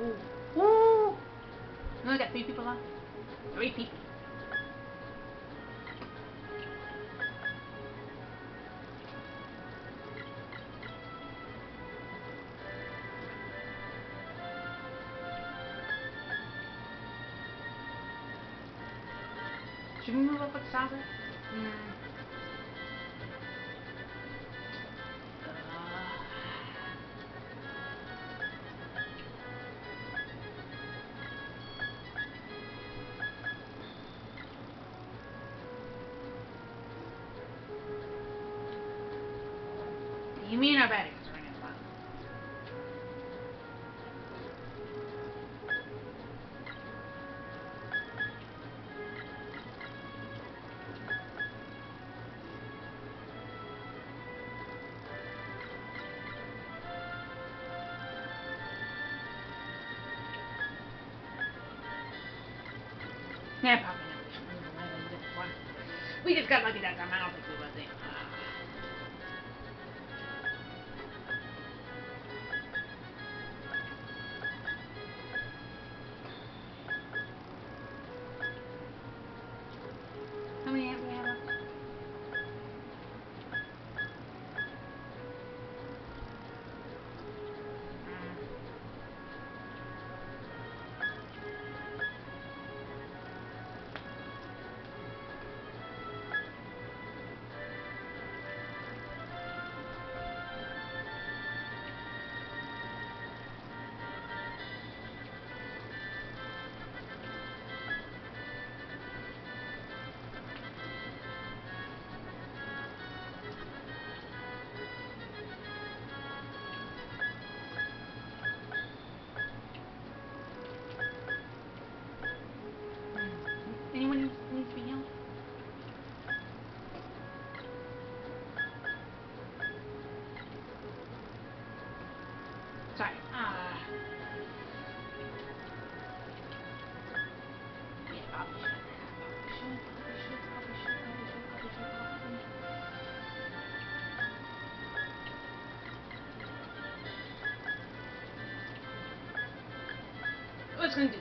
Ooh. Ooh. We only got three people left. Three people. Should we move up with Sasa? Mm. You mean our batting is running low? Yeah, probably not. We just got lucky that time. I don't think we it. How Let's gonna do.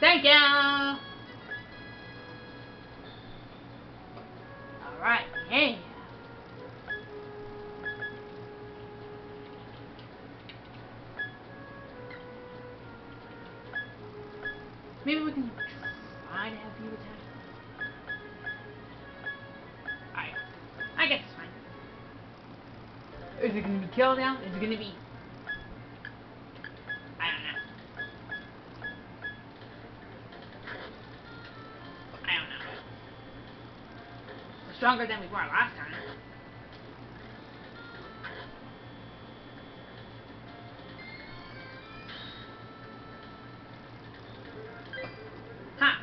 Thank you. All kill now? Is gonna be I don't know. I don't know. Stronger than we were last time. Ha!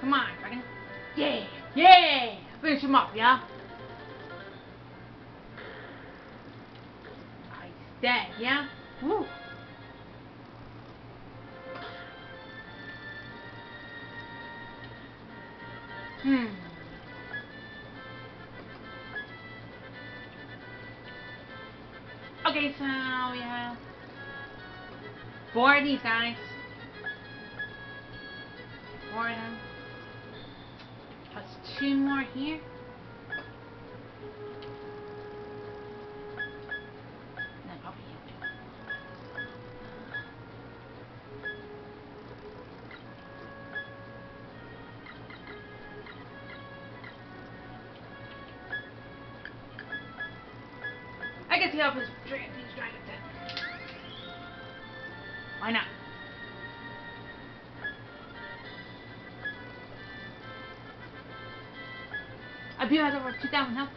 Come on, dragon. Yeah! Yeah! Finish him up, yeah? I dead, yeah? Woo! Hmm. Okay, so we have four of these guys. Of them. Two more here. I can see how his dra- these dragons in. Why not? A Byuu has over 2,000 health.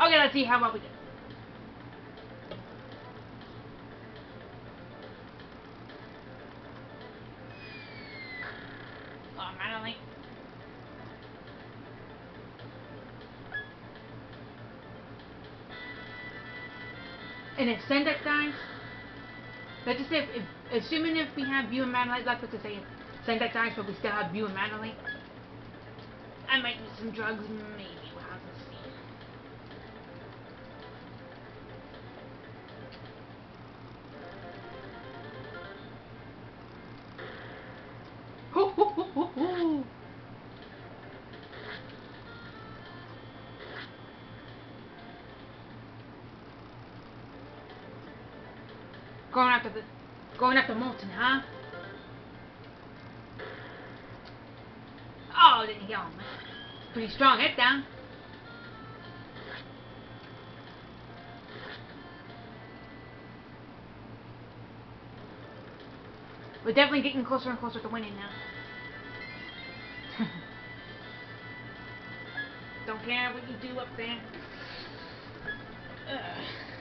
Okay, let's see how well we do. And if Sendak dies, let's just say if, if assuming if we have Byuu and Matelite let's just say Sendak dies but we still have Byuu and Matelite, I might use some drugs, maybe. Going after the, going after Molten, huh? Oh, didn't kill him. Pretty strong eh, hit down. We're definitely getting closer and closer to winning now. Don't care what you do up there. Ugh.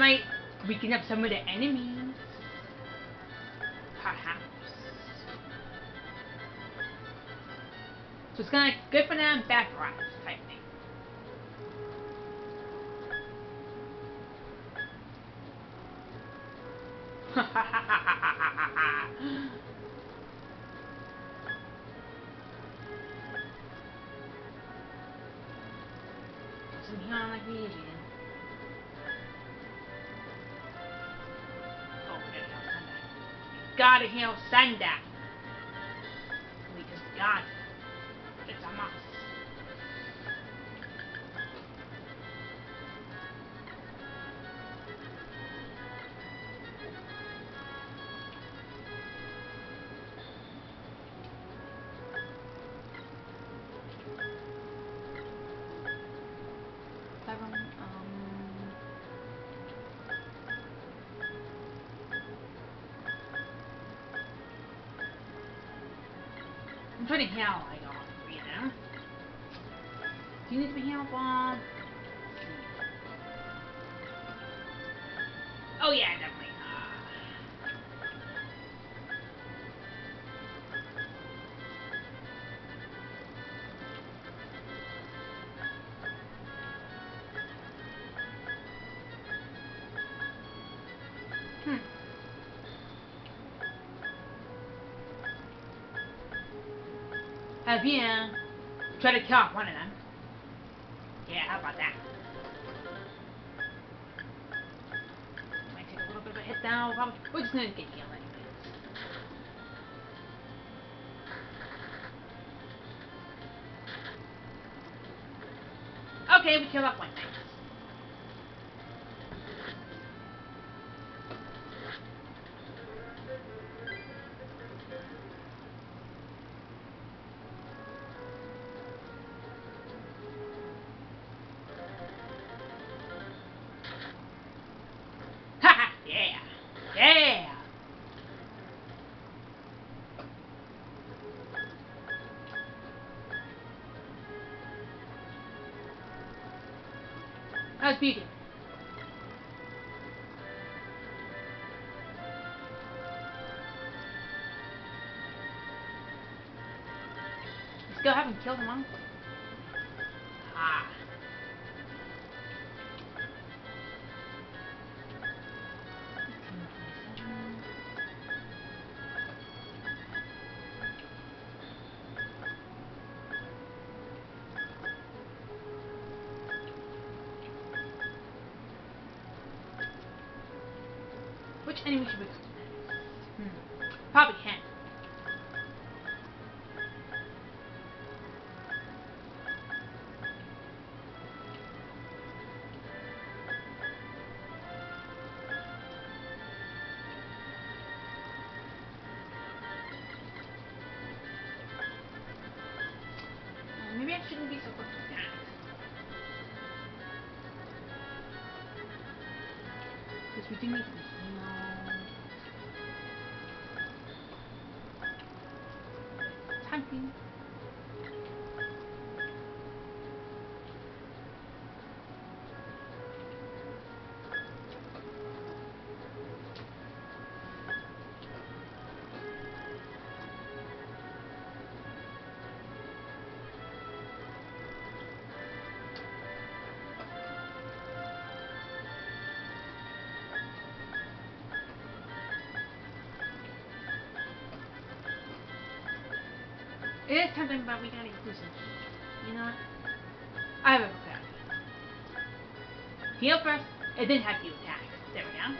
Might weaken up some of the enemies. Perhaps. So it's kind of good for them, bad for us type thing. Some healing like we usually gotta heal Sendak. We just got it. I'm trying to heal like all three of them. Do you need to be healed, Bob? Hmm. Oh yeah, definitely. You uh, try to kill off one of them? Yeah, how about that? Might take a little bit of a hit down. We're just gonna get healed anyways. Okay, we killed off one thing. Was beauty. Still haven't killed him, huh? Go to next? Hmm. Probably can. Uh, maybe I shouldn't be so close to that. Because we do need to 嗯 Hunting. there's something about we gotta do some. You know what? I have a plan. Heal first, and then have you attack. There we go.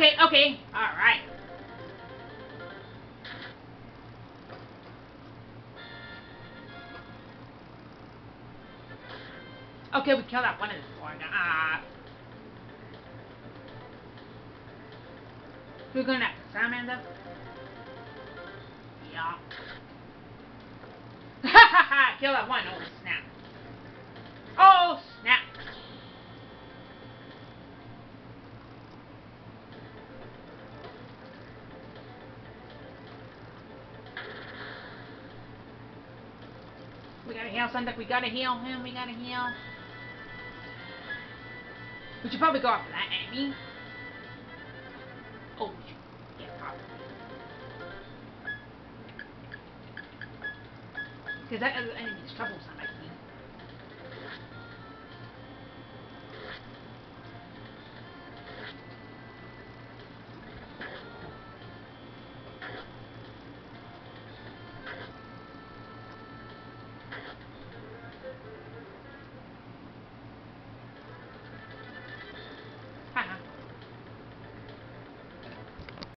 Okay, okay, alright. Okay, we killed that one of the four. Ah. We're going after Salamander? Yeah. Ha ha ha! Kill that one. Oh, snap. Oh, snap. We gotta heal Sendak. We gotta heal him. We gotta heal. We should probably go after that enemy. Oh. Yeah, probably. Because that other enemy is troublesome.